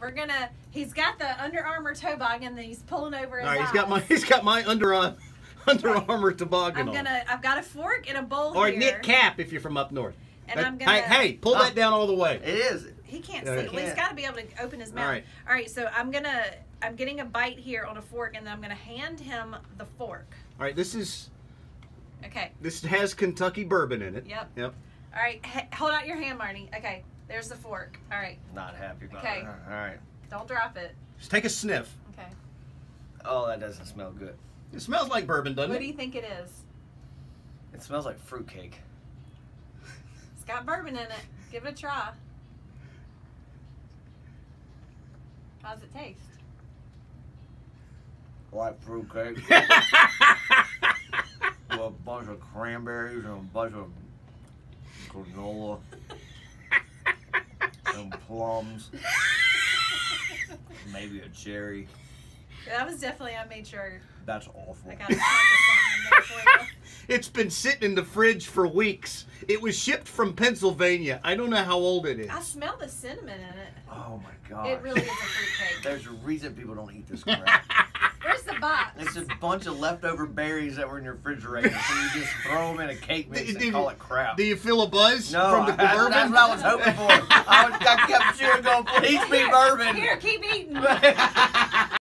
we're gonna. He's got the Under Armour toboggan that he's pulling over his All right, he's eyes. got my he's got my Under Armour Under Armour toboggan I'm on. gonna. I've got a fork and a bowl or here. knit cap if you're from up north. And That- I'm gonna- Hey, hey, pull that oh. down all the way. It is. He can't Yeah, see. he Well, he's can't. got to be able to open his mouth. All right. All right. So I'm gonna. I'm getting a bite here on a fork, and then I'm gonna hand him the fork. All right, this is Okay. this has Kentucky bourbon in it. Yep. Yep. All right. H- hold out your hand, Marty. Okay. There's the fork. All right. Not happy about Okay. it. All right. Don't drop it. Just take a sniff. Okay. Oh, that doesn't smell good. It smells like bourbon, doesn't What it? What do you think it is? It smells like fruitcake. It's got bourbon in it. Give it a try. How's it taste? Like fruitcake. with a bunch of cranberries and a bunch of granola and plums. Maybe a cherry. That was definitely. I made sure That's awful. I got a chunk of something in there for you. It's been sitting in the fridge for weeks. It was shipped from Pennsylvania. I don't know how old it is. I smell the cinnamon in it. Oh my god. It really is a fruitcake. There's a reason people don't eat this crap. Where's the box? It's a bunch of leftover berries that were in your refrigerator, so you just throw them in a cake mix Did- and did call it crap. Do you feel a buzz no, from the I- bourbon? that's what I was hoping for. I, I kept chewing, going, please be bourbon. Here, keep eating.